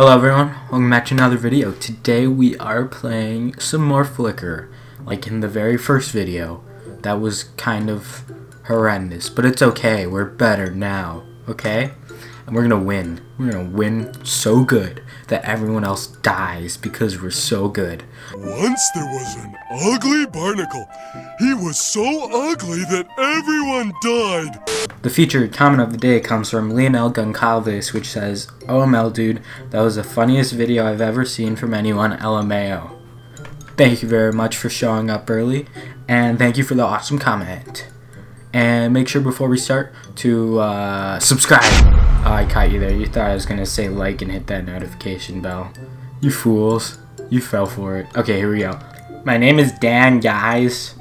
Hello everyone, welcome back to another video. Today we are playing some more Flicker, like in the very first video. That was kind of horrendous, but it's okay, we're better now, okay? And we're gonna win. We're gonna win so good that everyone else dies because we're so good. Once there was an ugly barnacle. He was so ugly that everyone died. The featured comment of the day comes from Lionel Goncalves, which says, OML dude, that was the funniest video I've ever seen from anyone, LMAO. Thank you very much for showing up early, and thank you for the awesome comment. And make sure before we start to uh, subscribe. I caught you there. You thought I was to say like and hit that notification bell. You fools. You fell for it. Okay, here we go. My name is Dan, guys.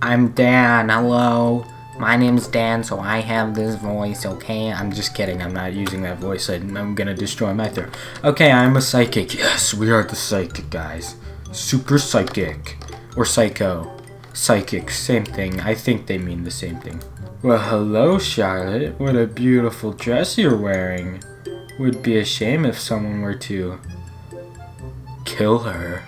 I'm Dan. Hello. My name's Dan, so I have this voice, okay? I'm just kidding. I'm not using that voice. I'm gonna destroy my throat. Okay, I'm a psychic. Yes, we are the psychic guys. Super psychic. Or psycho. Psychic, same thing. I think they mean the same thing. Well, hello, Charlotte. What a beautiful dress you're wearing. Would be a shame if someone were to kill her.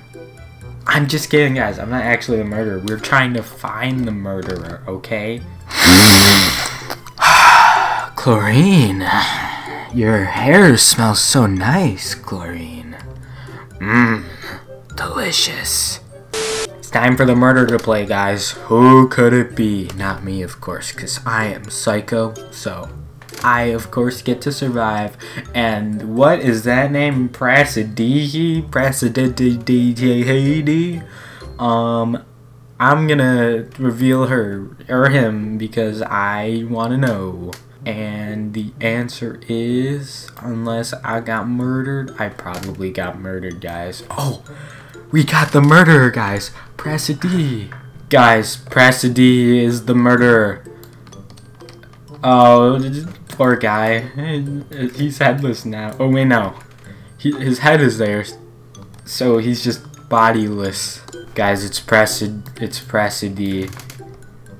I'm just kidding, guys. I'm not actually the murderer. We're trying to find the murderer, okay? Chlorine. Your hair smells so nice, Chlorine. Mmm. Delicious. It's time for the murder to play, guys. Who could it be? Not me, of course, because I am psycho, so I, of course, get to survive. And what is that name? Prasidihi? Prasidididididi? Um, I'm gonna reveal her, or him, because I want to know. And the answer is, unless I got murdered, I probably got murdered, guys. Oh, we got the murderer, guys. Prasidi. Guys, Prasidi is the murderer. Oh, poor guy. He's headless now. Oh, wait, no. He, his head is there, so he's just bodiless. Guys, it's Prasid. It's Prasidi.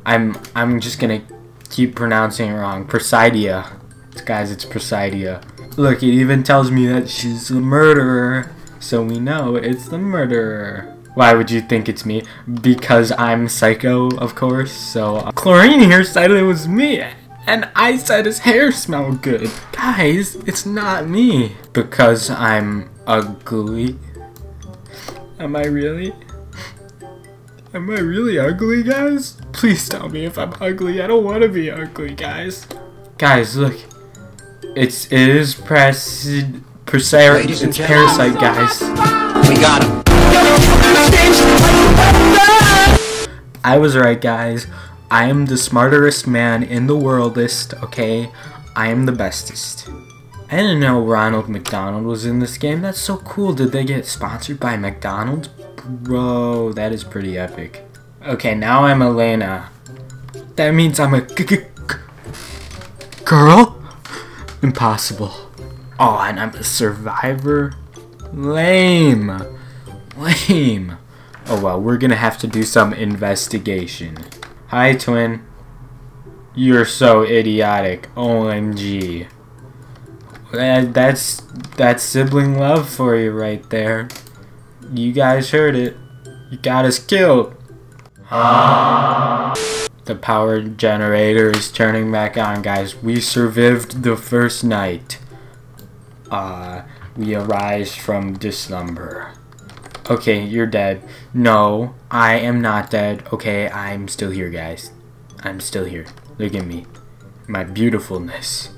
I'm I'm just gonna keep pronouncing it wrong. Presidia. Guys, it's Presidia. Look, it even tells me that she's a murderer, so we know it's the murderer. Why would you think it's me? Because I'm psycho, of course. So uh, Chlorine here said it was me, and I said his hair smelled good. Guys, it's not me. Because I'm ugly. Am I really? Am I really ugly, guys? Please tell me if I'm ugly. I don't want to be ugly, guys. Guys, look. It's it is Persar it's parasite, guys. We got him. I was right, guys. I am the smartest man in the worldest, okay? I am the bestest. I didn't know Ronald McDonald was in this game. That's so cool. Did they get sponsored by McDonald's? Bro, that is pretty epic. Okay, now I'm Elena. That means I'm a girl? Impossible. Oh, and I'm a survivor? Lame. Lame. Oh well, we're gonna have to do some investigation. Hi, twin. You're so idiotic. OMG. That's that's sibling love for you right there. You guys heard it. You got us killed. The power generator is turning back on, guys. We survived the first night. Uh, we arise from dismember. Okay, you're dead. No, I am not dead. Okay, I'm still here, guys. I'm still here. Look at me. My beautifulness.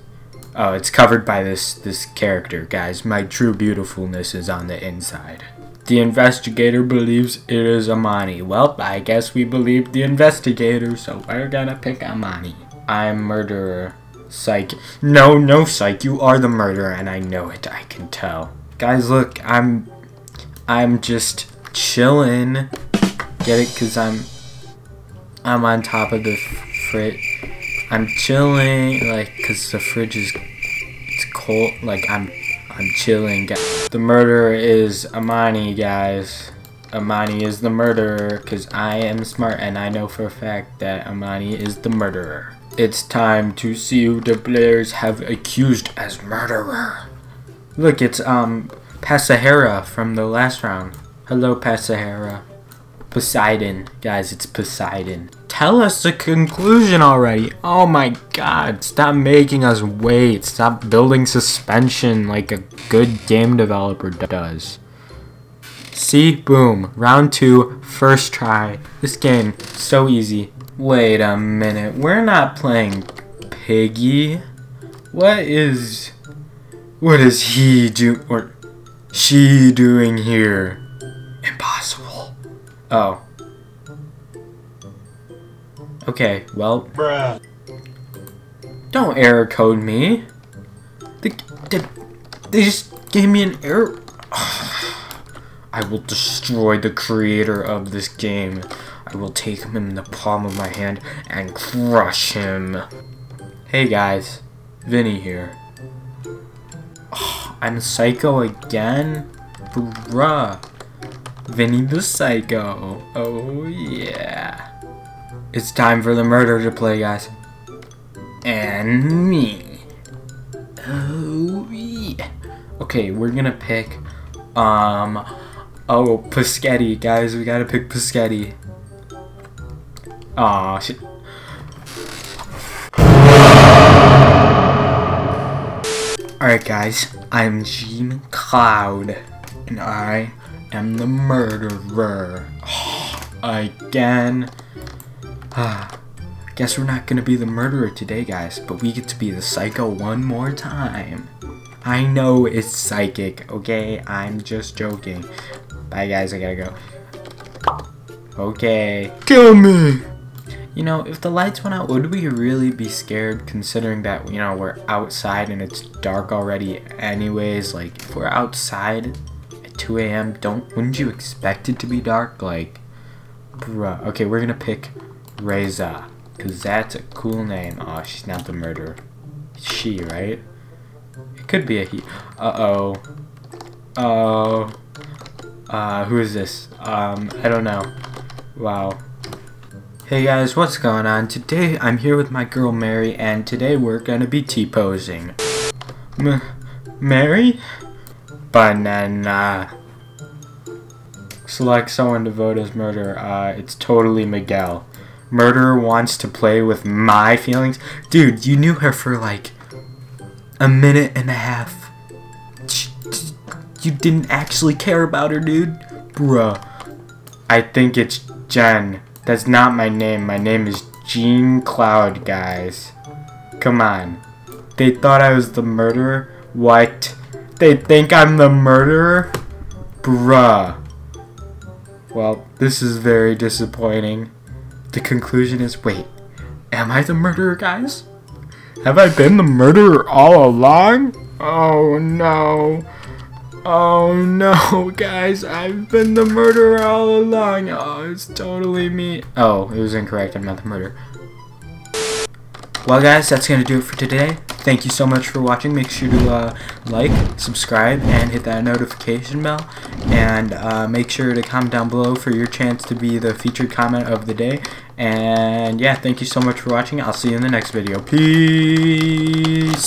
Oh, it's covered by this this character, guys. My true beautifulness is on the inside. The investigator believes it is Amani. Well, I guess we believe the investigator, so we're gonna pick Amani. I'm murderer. Psych. No, no, psych. You are the murderer, and I know it. I can tell. Guys, look. I'm I'm just chilling. Get it? Cause I'm I'm on top of the fridge. I'm chilling, like, cause the fridge is it's cold. Like I'm I'm chilling. guys. The murderer is Amani, guys. Amani is the murderer, cause I am smart and I know for a fact that Amani is the murderer. It's time to see who the players have accused as murderer. Look, it's um Pasahera from the last round. Hello, Pasahera. Poseidon. Guys, it's Poseidon. Tell us the conclusion already. Oh my god. Stop making us wait. Stop building suspension like a good game developer does. See? Boom. Round two, first try. This game, so easy. Wait a minute. We're not playing Piggy. What is... What is he do... or she doing here? Impossible. Oh. Okay, well... Bruh. Don't error code me. They, they, they just gave me an error. I will destroy the creator of this game. I will take him in the palm of my hand and crush him. Hey guys, Vinny here. Oh, I'm a psycho again? Bruh. Vinny the Psycho. Oh yeah. It's time for the murder to play, guys. And me. Oh yeah. Okay, we're gonna pick um oh Paschetti, guys, we gotta pick Paschetti. Aw shit. Alright guys, I'm Gene Cloud and I am the murderer. Again. Guess we're not gonna be the murderer today, guys, but we get to be the psycho one more time. I know it's psychic, okay? I'm just joking. Bye, guys, I gotta go. Okay. Kill me! You know, if the lights went out, would we really be scared considering that, you know, we're outside and it's dark already anyways? Like, if we're outside at 2 a.m., don't, wouldn't you expect it to be dark? Like, bruh. Okay, we're gonna pick Reza. Because that's a cool name. Oh, she's not the murderer. She, right? It could be a he. Uh-oh. Oh. Uh, who is this? Um, I don't know. Wow. Hey guys, what's going on? Today I'm here with my girl Mary, and today we're gonna be T-posing. M Mary? Banana. Select someone to vote as murderer. Uh, it's totally Miguel. Murderer wants to play with my feelings? Dude, you knew her for like a minute and a half. You didn't actually care about her, dude? Bruh. I think it's Jen. That's not my name. My name is Gene Cloud, guys. Come on. They thought I was the murderer? What? They think I'm the murderer? Bruh. Well, this is very disappointing. The conclusion is, wait, am I the murderer, guys? Have I been the murderer all along? Oh no. Oh no, guys, I've been the murderer all along. Oh, it's totally me. Oh, it was incorrect. I'm not the murderer. Well, guys, that's going to do it for today. Thank you so much for watching. Make sure to uh, like, subscribe, and hit that notification bell. And uh, make sure to comment down below for your chance to be the featured comment of the day. And yeah, thank you so much for watching. I'll see you in the next video. Peace.